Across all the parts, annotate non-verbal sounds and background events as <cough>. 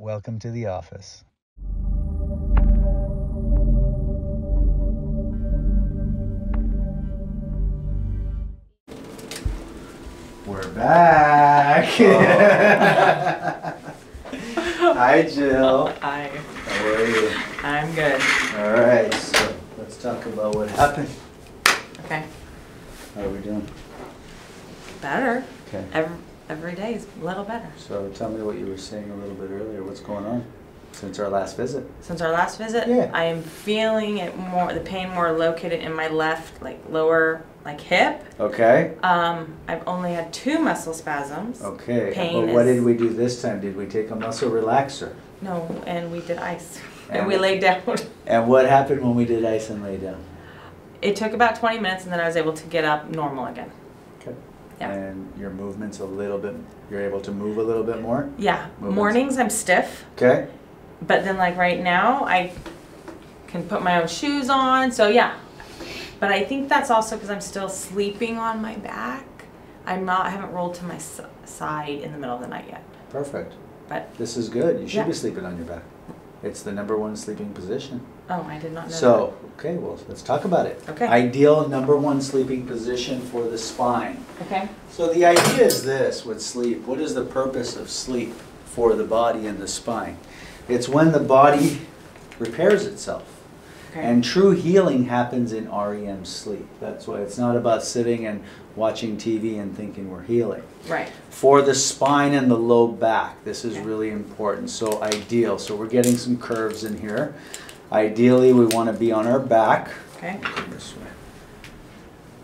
Welcome to the office. We're back. Oh. <laughs> Hi, Jill. Hi, How are you? I'm good. All right, so let's talk about what happened. Okay, How are we doing? better. Okay. Every, every day is a little better. So tell me what you were saying a little bit earlier. What's going on since our last visit? Since our last visit, Yeah. I am feeling it more, the pain more located in my left, like lower, like hip. Okay. Um, I've only had two muscle spasms. Okay. Pain but what did we do this time? Did we take a muscle relaxer? No, and we did ice. <laughs> And- And we laid down. And what happened when we did ice and lay down? It took about 20 minutes and then I was able to get up normal again. Yeah. And your movement's a little bit, you're able to move a little bit more? Yeah, Movements. mornings I'm stiff, Okay. but then like right now I can put my own shoes on. So yeah, but I think that's also because I'm still sleeping on my back. I'm not. I haven't rolled to my s- side in the middle of the night yet. Perfect. But This is good. You should Yeah. be sleeping on your back. It's the number one sleeping position. Oh, I did not know. So, okay, well, let's talk about it. Okay. Ideal number one sleeping position for the spine. that. Okay. So the idea is this with sleep. What is the purpose of sleep for the body and the spine? It's when the body repairs itself. Okay. And true healing happens in REM sleep. That's why it's not about sitting and watching TV and thinking we're healing. right. For the spine and the low back, this is Okay. really important. So ideal. So we're getting some curves in here. Ideally, we want to be on our back. Okay. This way.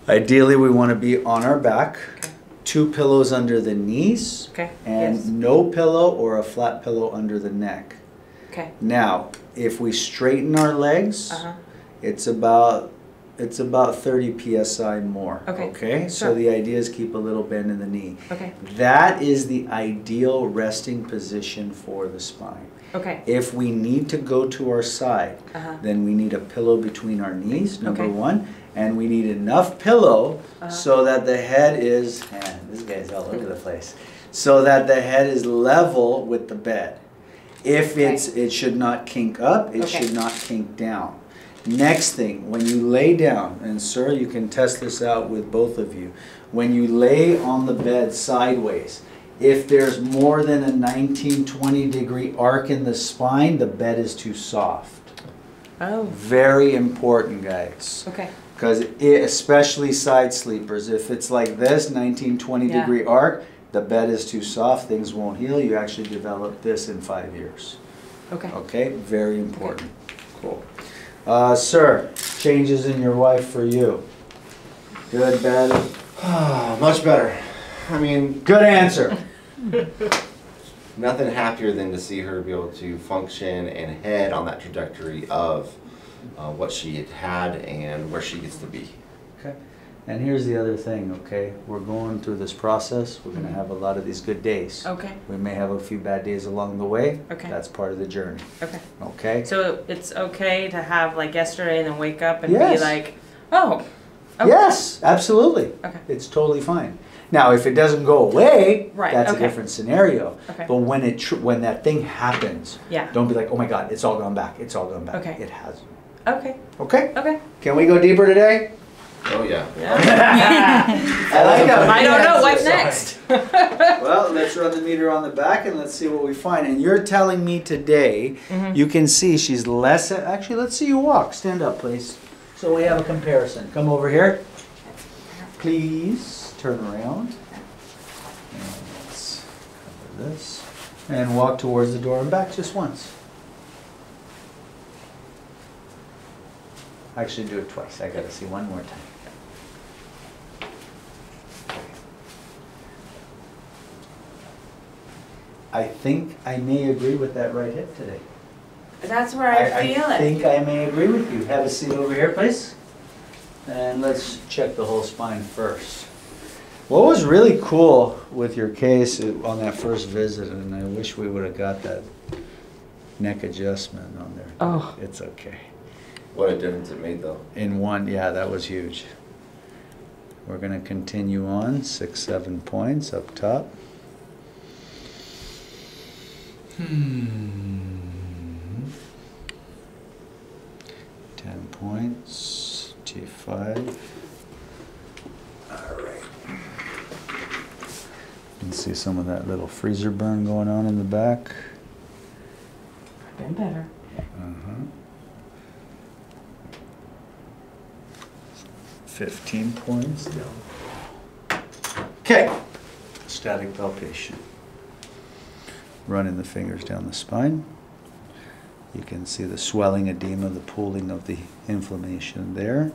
Ideally, we want to be on our back. Okay. Two pillows under the knees. Okay. And yes. no pillow or a flat pillow under the neck. Okay. Now, if we straighten our legs, Uh huh. it's about it's about 30 psi more. Okay, Okay. So sure. the idea is keep a little bend in the knee. Okay. That is the ideal resting position for the spine. Okay. If we need to go to our side, Uh huh. then we need a pillow between our knees, number Okay. one, and we need enough pillow Uh-huh. so that the head is, man, this guy's all over the place, so that the head is level with the bed. If it's, it should not kink up, it Okay. should not kink down. Next thing, when you lay down, and sir, you can test this out with both of you. When you lay on the bed sideways, if there's more than a 19, 20 degree arc in the spine, the bed is too soft. Oh. Very important, guys. Okay. Because especially side sleepers, if it's like this, 19, 20 Yeah. degree arc, the bed is too soft, things won't heal. You actually develop this in five years. Okay. Okay, very important. Cool. Uh, sir, changes in your wife for you. Good, bad? <sighs> Much better. I mean, Good answer. <laughs> nothing happier than to see her be able to function and head on that trajectory of uh, what she had had and where she gets to be. Okay. And here's the other thing, okay? We're going through this process. We're gonna have a lot of these good days. Okay. We may have a few bad days along the way. Okay. That's part of the journey, Okay. okay? So it's okay to have like yesterday and then wake up and Yes. be like, oh. okay. Yes, absolutely. Okay. It's totally fine. Now, if it doesn't go away, Right, that's okay. a different scenario. Okay. But when it tr- when that thing happens, Yeah. don't be like, "Oh my God, it's all gone back. It's all gone back." Okay. It has. Okay. Okay. Okay. Can we go deeper today? Oh, yeah. Yeah. <laughs> I like that. I don't know. What's next? <laughs> Well, let's run the meter on the back and let's see what we find. And you're telling me today, Mhm. you can see she's less. Actually, let's see you walk. Stand up, please. So we have a comparison. Come over here. Please turn around. And let's cover this. And walk towards the door and back just once. Actually, do it twice. I gotta see one more time. I think I may agree with that right hip today. That's where I, feel I it. I think I may agree with you. Have a seat over here, please. And let's check the whole spine first. What was really cool with your case on that first visit, and I wish we would have got that neck adjustment on there. Oh. It's okay. What a difference it made, though. In one, yeah, that was huge. We're going to continue on. Six, seven points up top. Hmm. Ten points. T5. Can see some of that little freezer burn going on in the back. I've Been better. Uh-huh. Fifteen points. Okay. Static palpation. Running the fingers down the spine. You can see the swelling, edema, the pooling of the inflammation there.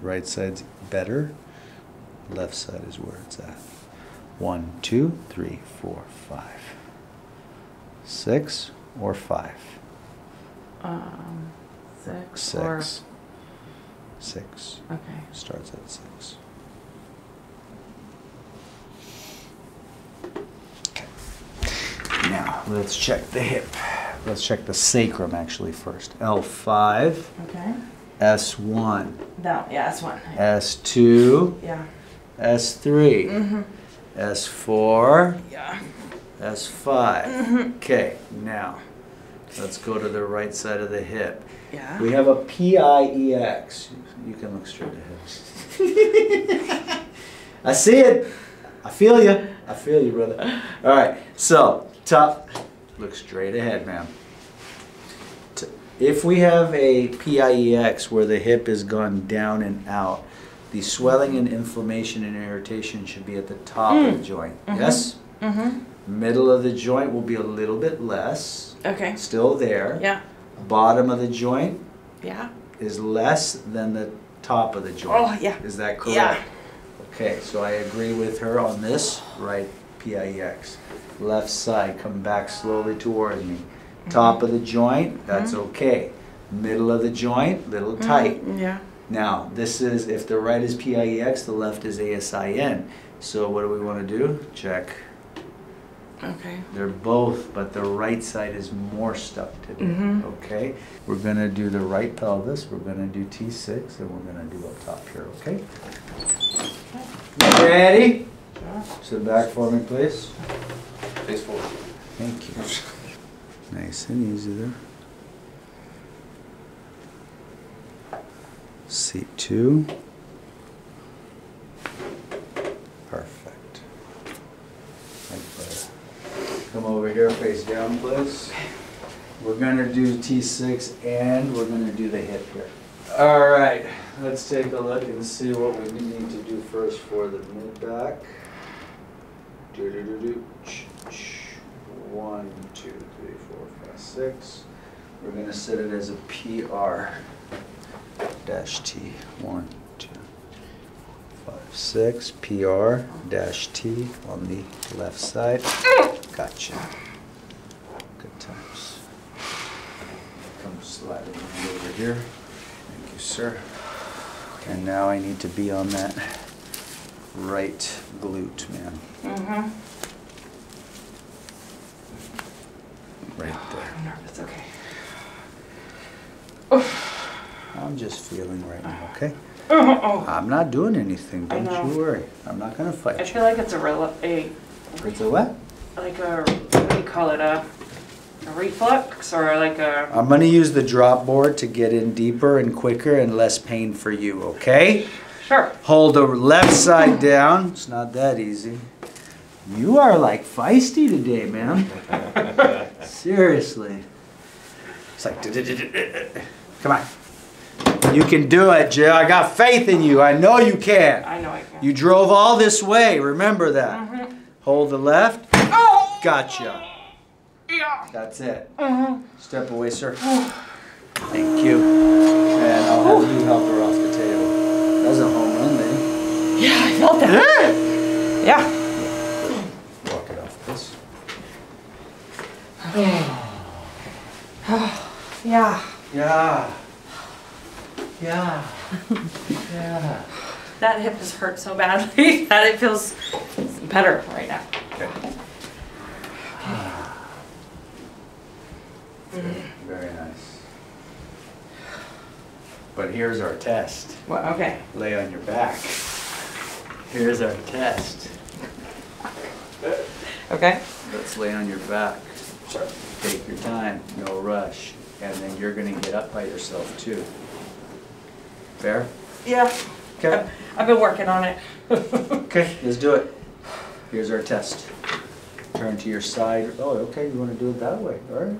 Right side's better. Left side is where it's at. One, two, three, four, five. Six or five? Um, six, or Six. Six. okay. Starts at six. Okay. Now, let's check the hip. Let's check the sacrum actually first. L5, Okay. S1, That yeah, S1. S2. Yeah. S3, Mhm. S4, Yeah. S5. Mhm. Okay, now, let's go to the right side of the hip. Yeah. We have a PIEX. You can look straight ahead. <laughs> I see it. I feel you. I feel you, brother. All right. So, top. Look straight ahead, man. If we have a PIEX where the hip has gone down and out, the swelling and inflammation and irritation should be at the top of the Mm. joint. Mhm. Yes? Mhm. Middle of the joint will be a little bit less. Okay. Still there. Yeah. Bottom of the joint Yeah. is less than the top of the joint. Oh yeah. Is that correct? Yeah. Okay, so I agree with her on this, right, PIEX. Left side, come back slowly toward me. Top of the joint, that's Mhm. okay. Middle of the joint, little tight. Mhm, Yeah. Now, this is, if the right is PIEX, the left is ASIN. So what do we want to do? Check. Okay. They're both, but the right side is more stuck today. Mhm. Okay? We're gonna do the right pelvis, we're gonna do T6, and we're gonna do up top here, okay? You ready? Sure. Sit back for me, please. Face forward. Thank you. Nice and easy there. Seat two. Perfect. Come over here, face down, please. We're gonna do T6 and we're gonna do the hip here. All right, let's take a look and see what we need to do first for the mid-back. Do-do-do-do. Ch- ch. One, two, three, four, five, six. We're gonna set it as a PR dash T. One, two, five, six. PR dash T on the left side. Gotcha. Good times. Come sliding over here. Thank you, sir. And now I need to be on that right glute, man. Mhm. Right there. I'm nervous. Okay. I'm just feeling right now, <sighs> okay? Oh, oh. I'm not doing anything, don't you worry. I'm not gonna I fight you. feel like it's a rel- a It's a what? like a what do you call it a a reflux or like a I'm gonna use the drop board to get in deeper and quicker and less pain for you, okay? sure. Hold the left side down. It's not that easy. You are like feisty today, man. <laughs> Seriously. It's like, <laughs> come on. You can do it, Jill. I got faith in you. I know you can. I know I can. You drove all this way. Remember that. Mhm. Hold the left. Oh. Gotcha. Yeah. That's it. Mhm. Step away, sir. Thank you. And I'll have you help her off the table. That's a home run, lady. Yeah, I felt that. Yeah. Walk it off, please. <sighs> Yeah. Yeah. Yeah. <laughs> Yeah. That hip just hurt so badly <laughs> that it feels better right now. Okay. Mm-hmm. Very nice. But here's our test. Well, okay. Lay on your back. Here's our test. Okay. Let's lay on your back. Sure. Take your time, no rush, and then you're gonna get up by yourself too. Fair? Yeah. Okay. I've, been working on it. <laughs> Okay, let's do it. Here's our test. Turn to your side. Oh, okay, you wanna do it that way, all right?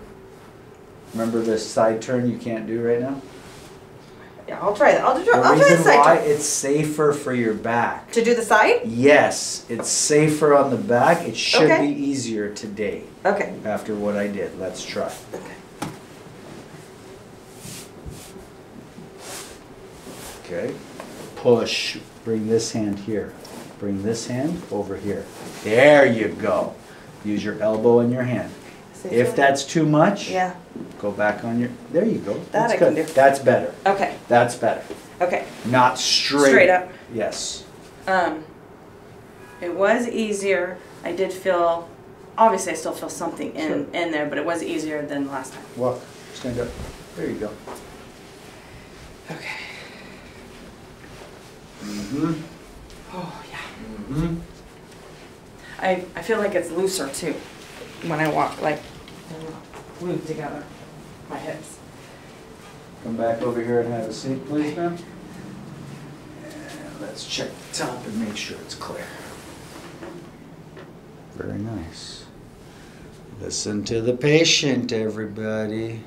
Remember the side turn you can't do right now? Yeah, I'll try that. I'll do. The I'll try the reason side why, turn. it's safer for your back. To do the side? Yes, it's safer on the back. It should Okay. be easier today Okay. after what I did. Let's try. Okay. Okay. Push. Bring this hand here. Bring this hand over here. There you go. Use your elbow and your hand. If that's too much, Yeah. go back on your. There you go. That That's I can do. That's better. Okay. That's better. Okay. Not straight. Straight up. Yes. Um, it was easier. I did feel, obviously, I still feel something in in there, but it was easier than last time. Walk. Stand up. There you go. Okay. Mm-hmm. Oh yeah. Mm-hmm. I I feel like it's looser too when I walk, like they're glued together. My hips. Come back over here and have a seat, please, ma'am. And let's check the top and make sure it's clear. Very nice. Listen to the patient, everybody.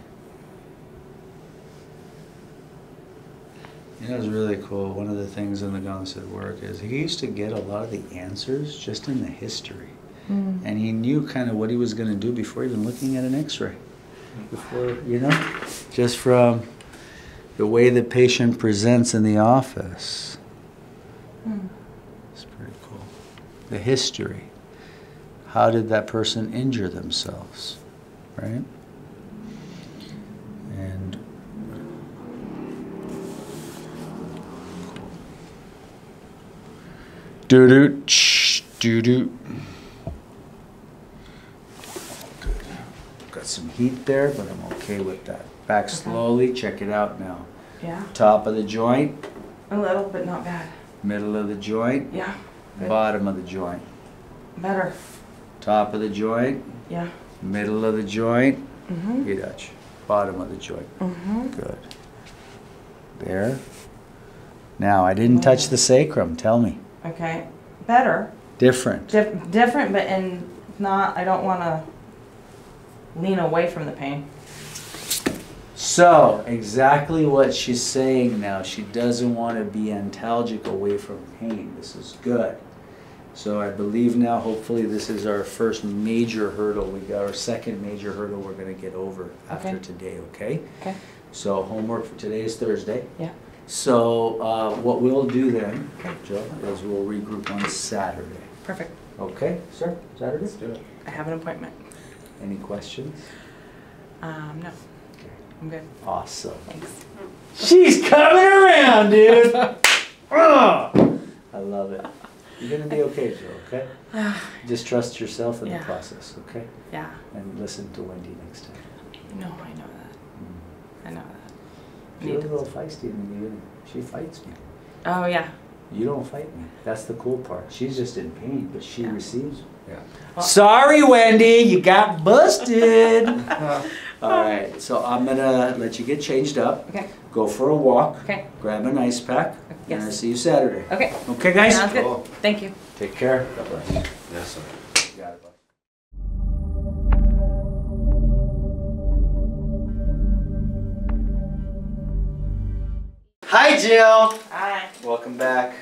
You know, it's really cool. One of the things in the Gonstead work is he used to get a lot of the answers just in the history. Mm. And he knew kind of what he was going to do before even looking at an x ray. Before, you know, just from the way the patient presents in the office. Mm. It's pretty cool. The history. How did that person injure themselves? Right? Doo doo doo doo. Good. Got some heat there, but I'm okay with that. Back slowly, check it out now. Yeah. Top of the joint, A little, but not bad. middle of the joint, Yeah. Good. bottom of the joint. Better. Top of the joint, Yeah. middle of the joint, Mhm. you touch. Bottom of the joint. Mhm. Good. There. Now, I didn't touch the sacrum. Tell me. Okay. Better. Different. Dif- different, but and not. I don't want to lean away from the pain. So, exactly what she's saying now. She doesn't want to be antalgic away from pain. This is good. So, I believe now, hopefully, this is our first major hurdle. We got our second major hurdle we're going to get over after Okay. today, okay? Okay. So, homework for today is Thursday. Yeah. So, uh, what we'll do then, Joe, is we'll regroup on Saturday. Perfect. Okay, sir? Saturday? Let's do it. I have an appointment. Any questions? Um, no, I'm good. Awesome. Thanks. She's coming around, dude. Ugh. <laughs> I love it. You're gonna be okay, Joe. Okay. <sighs> Just trust yourself in Yeah. the process, okay? Yeah. And listen to Wendy next time. No, I know that. I know that. She was a little feisty in the beginning. She fights me. Oh yeah. You don't fight me. That's the cool part. She's just in pain, but she Yeah. receives. Yeah. Well- Sorry, Wendy, you got busted. <laughs> <laughs> All right, so I'm gonna let you get changed up. Okay. Go for a walk. Okay. Grab an ice pack. Yes. And I'll see you Saturday. Okay. Okay, guys. Sounds good. Cool. Thank you. Take care. Yes, sir. Hi, Jill. Hi. Welcome back.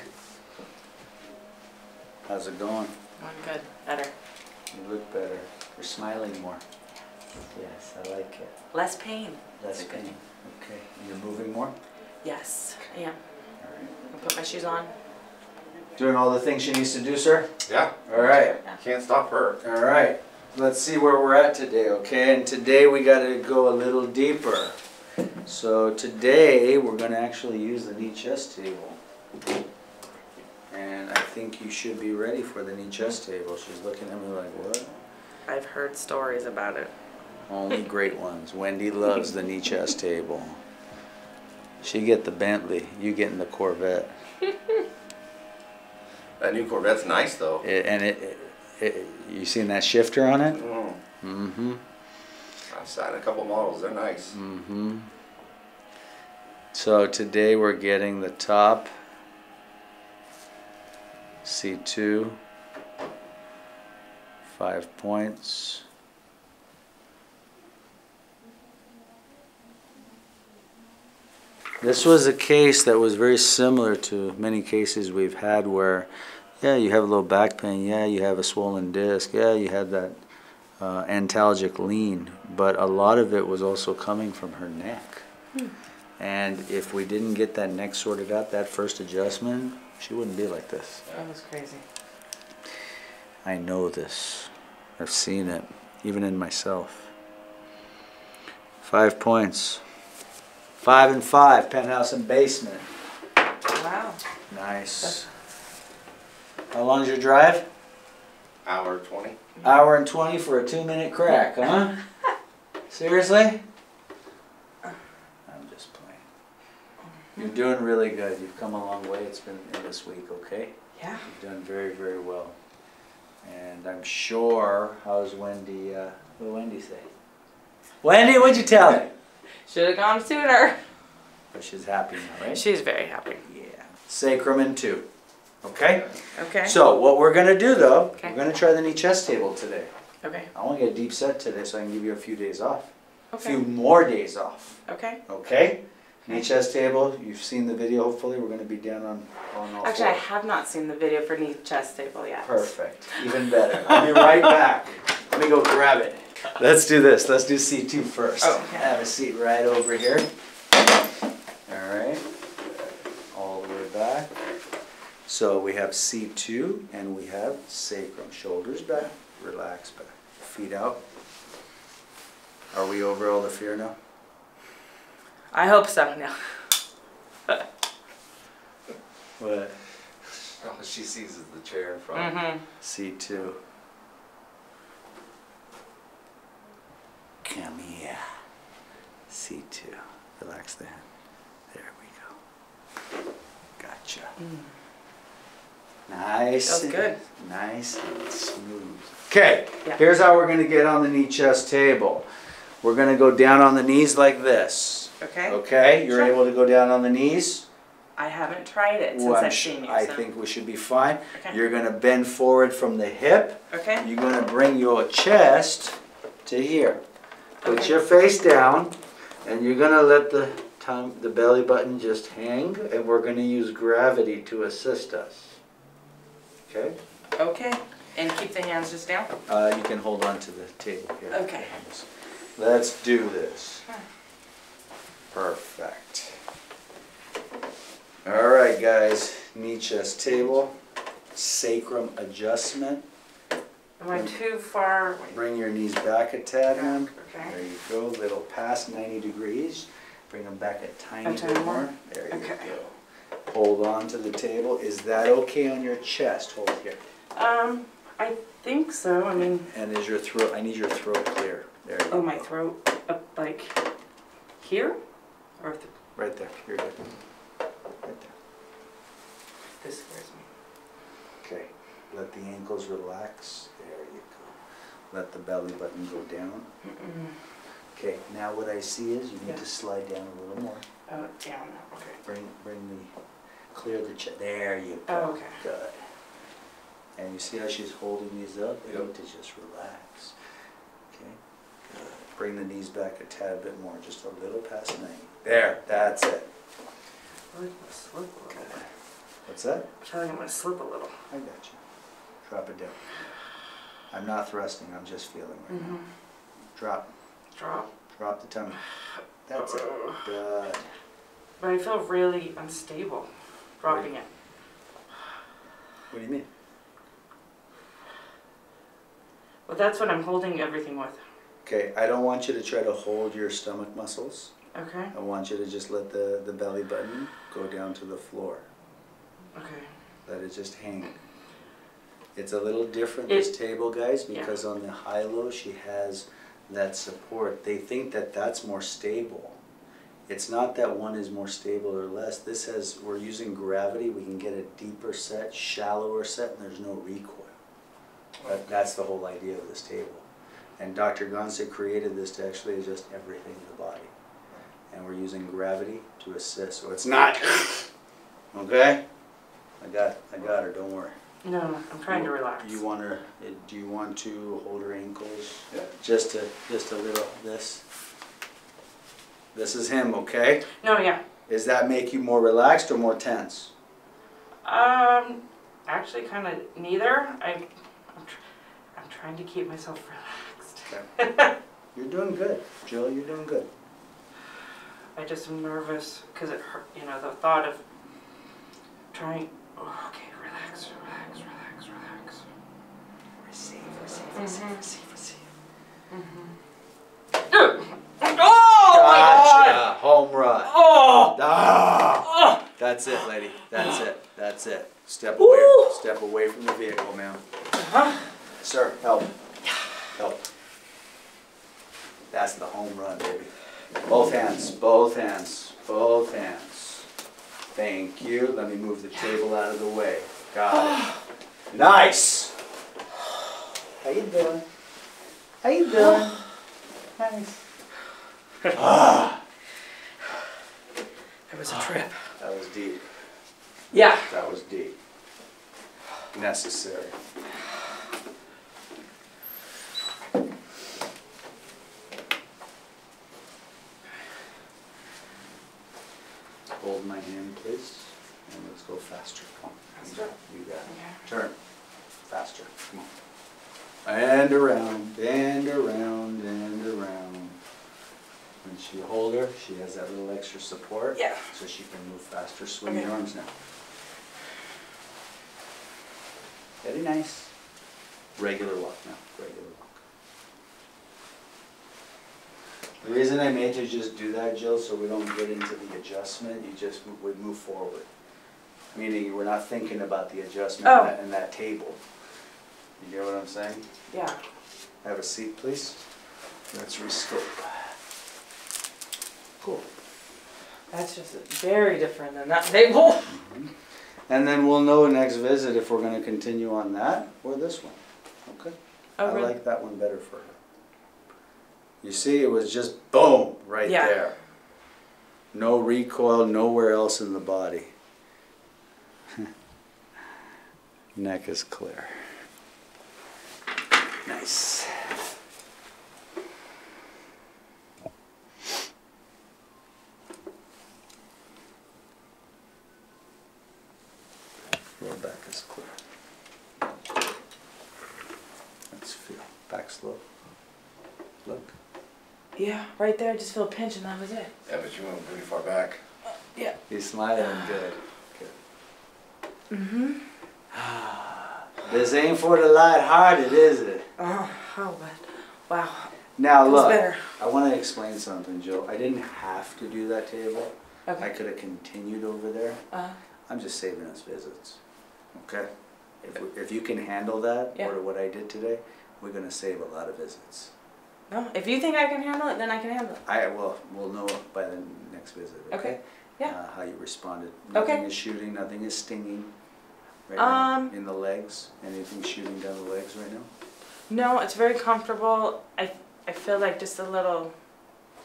How's it going? I'm good. Better. You look better. You're smiling more. Yes, I like it. Less pain. Less pain. Okay. You're moving more? Yes, I am. All right. I'll put my shoes on. Doing all the things she needs to do, sir? Yeah, All right. can't stop her. All right. Let's see where we're at today, okay? And today we got to go a little deeper. So today we're going to actually use the knee chest table. And I think you should be ready for the knee chest table. She's looking at me like, what? I've heard stories about it. Only <laughs> great ones. Wendy loves the knee chest table. She get the Bentley, you get in the Corvette. <laughs> That new Corvette's nice though. It, and it, it, it, you seen that shifter on it? Mm. Mm-hmm. I've sat a couple models. They're nice. Mm-hmm. So today we're getting the top C2, five points. This was a case that was very similar to many cases we've had where, yeah, you have a little back pain, yeah, you have a swollen disc, yeah, you had that uh, antalgic lean, but a lot of it was also coming from her neck. And if we didn't get that neck sorted out, that first adjustment, she wouldn't be like this. That was crazy. I know this. I've seen it, even in myself. Five points. Five and five, penthouse and basement. Wow. Nice. How long long's your drive? Hour 20. Hour and 20 for a two minute crack, huh? <laughs> Seriously? I'm just playing. You're doing really good. You've come a long way. It's been in this week, okay? Yeah. You've done very, very well. And I'm sure, how's Wendy, uh, what did Wendy say? Wendy, what'd you tell her? <laughs> Should have gone sooner. But she's happy now, right? She's very happy. Yeah. Sacrum in two. Okay? Okay. So what we're gonna do though, Okay. we're gonna try the knee chest table today. Okay. I wanna get a deep set today so I can give you a few days off. A few more days off. Okay. Okay? Knee chest table, you've seen the video hopefully, we're gonna be down on, on all Actually, I have not seen the video for knee chest table yet. Perfect, even better. I'll be right back. Let me go grab it. Let's do this, let's do C2 first. Oh, okay. Have a seat right over here. Alright, all the way back. So we have C2 and we have sacrum, shoulders back, relax back, feet out. Are we over all the fear now? I hope so. No. What? All she sees is the chair in front. Mm-hmm. C2. Come here. C2. Relax the hand. There we go. Gotcha. Nice. Feels good. Nice and smooth. Okay, Yeah. here's how we're gonna get on the knee chest table. We're gonna go down on the knees like this. Okay. Okay, you're Sure. able to go down on the knees? I haven't tried it since Well, I'm I've seen you. I so. think we should be fine. Okay. You're gonna bend forward from the hip. Okay. You're gonna bring your chest to here. Put Okay. your face down, and you're gonna let the tongue, the belly button just hang, and we're gonna use gravity to assist us. Okay? Okay. And keep the hands just down. Uh, you can hold on to the table here. Okay. Let's do this. Perfect. All right, guys, knee chest table, sacrum adjustment. Am I too far? Bring your knees back a tad, man. There you go, little past 90 degrees. Bring them back a tiny A tiny bit more? more. There you Okay. go. Hold on to the table. Is that okay on your chest? Hold here. Um, I think so. I mean, And is your throat, I need your throat clear. There you go. oh, my throat up like here, or th- Right there. You're good. Right there. this scares me. Okay. Let the ankles relax. There you go. Let the belly button go down. Mm-mm. Okay, now what I see is you need Yeah. to slide down a little more. Oh, down. Okay. Bring, bring the, clear the chest. There you Oh, go. okay. Good. And you see how she's holding these up? They Yep. need to just relax. Okay. Good. Bring the knees back a tad bit more, just a little past 90. There, that's it. I'm gonna slip a little bit. What's that? I'm telling you, I'm gonna slip a little. I got you. Drop it down. I'm not thrusting, I'm just feeling right now. Mm-hmm. Drop, Drop. drop the tummy. That's it. Good. But I feel really unstable dropping it. What do you mean? Well, that's what I'm holding everything with. Okay, I don't want you to try to hold your stomach muscles. Okay. I want you to just let the, the belly button go down to the floor. Okay. Let it just hang. It's a little different, this table, guys, yeah. because on the high-low, she has that support. They think that that's more stable. It's not that one is more stable or less. This has, we're using gravity, we can get a deeper set, shallower set, and there's no recoil. That, that's the whole idea of this table. And Dr. Gonstead created this to actually adjust everything in the body. And we're using gravity to assist, so it's not, <laughs> okay? I got, I got her, don't worry. No, I'm trying to relax. You want her, do you want to hold her ankles? Yeah. Just a, just a little, this? This is him, okay? No, yeah. Does that make you more relaxed or more tense? Um, actually, kind of neither. I, I'm, tr- I'm trying to keep myself <laughs> relaxed. You're doing good, Jill, you're doing good. I just am nervous because it hurt. You know, the thought of trying. Oh, okay, relax, relax, relax, relax. Receive, receive, receive, receive. Oh my god! Gotcha, home run. Oh! Ah, Oh! that's it, lady, that's it, that's it. Step away, Woo. step away from the vehicle, ma'am. Uh-huh. Sir, help, help. That's the home run, baby. Both hands, both hands, both hands. Thank you. Let me move the table out of the way. Got it. Nice. How you doing? How you doing? Nice. Ah, It was a trip. that was deep. Yeah. That was deep. Necessary. Hold my hand, please, and let's go faster. Come on. Faster? You got it. Okay. Turn. Faster. Come on. And around, and around, and around. When she hold her, she has that little extra support. Yeah. So she can move faster. Swing your arms now. Very nice. Regular walk now, regular walk. The reason I made you just do that, Jill, so we don't get into the adjustment, you just would move forward. Meaning we're not thinking about the adjustment in Oh. that, in that table. You get what I'm saying? Yeah. Have a seat, please. Let's rescope. Cool. That's just very different than that table. <laughs> Mm-hmm. And then we'll know next visit if we're gonna continue on that or this one, okay? Oh, I Oh, really? like that one better for her. You see, it was just boom, right Yeah. there. No recoil, nowhere else in the body. <laughs> Neck is clear. Nice. Lower back is clear. Let's feel. Back slow. Look. Yeah, right there. I just feel a pinch and that was it. Yeah, but you went pretty far back. Yeah. He's smiling good. Good. Mm-hmm. <sighs> This ain't for the light-hearted, is it? Oh, oh, but wow. Now It look, better. I want to explain something, Joe. I didn't have to do that table. Okay. I could have continued over there. Uh, I'm just saving us visits. Okay? If, we- if you can handle that, Yeah. or what I did today, we're gonna save a lot of visits. no, if you think I can handle it, then I can handle it. I will, we'll know by the next visit, okay? Okay, yeah. Uh, how you responded. Okay. Nothing is shooting, nothing is stinging. Right Um, now, in the legs, anything shooting down the legs right now? No, it's very comfortable. I I feel like just a little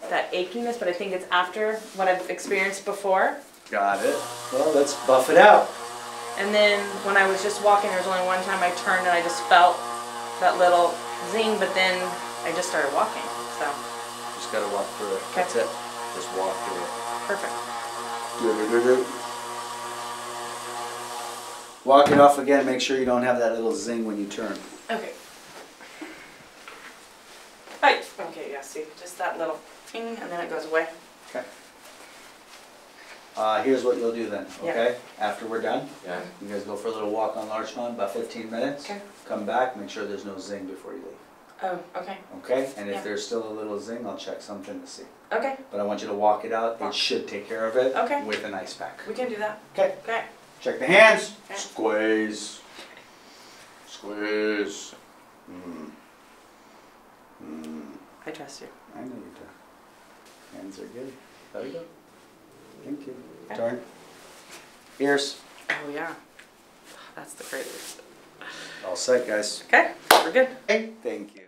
that achiness, but I think it's after what I've experienced before. Got it. Well, let's buff it out. And then when I was just walking, there was only one time I turned and I just felt that little zing, but then I just started walking. So Just gotta walk through it. Okay. That's it. Just walk through it. perfect. Do-do-do-do. Walk it off again, make sure you don't have that little zing when you turn. Okay. Right. Okay. Yeah. See, just that little thing, and then it goes away. Okay. Uh, here's what you'll do then, Yeah. okay? After we're done, Yeah. you guys go for a little walk on Larchmont, about fifteen minutes. Okay. Come back, make sure there's no zing before you leave, Oh. Okay. okay? And if Yeah. there's still a little zing, I'll check something to see. Okay. But I want you to walk it out, it Walk. should take care of it. Okay. With an ice pack. We can do that. Okay, Okay. check the hands. Okay. Squeeze. Squeeze. Mm. Mm. I trust you. I know you do. Hands are good. There we go. Thank you. Okay. Turn. Ears. Oh yeah. That's the greatest. All set, guys. Okay. We're good. Hey, thank you.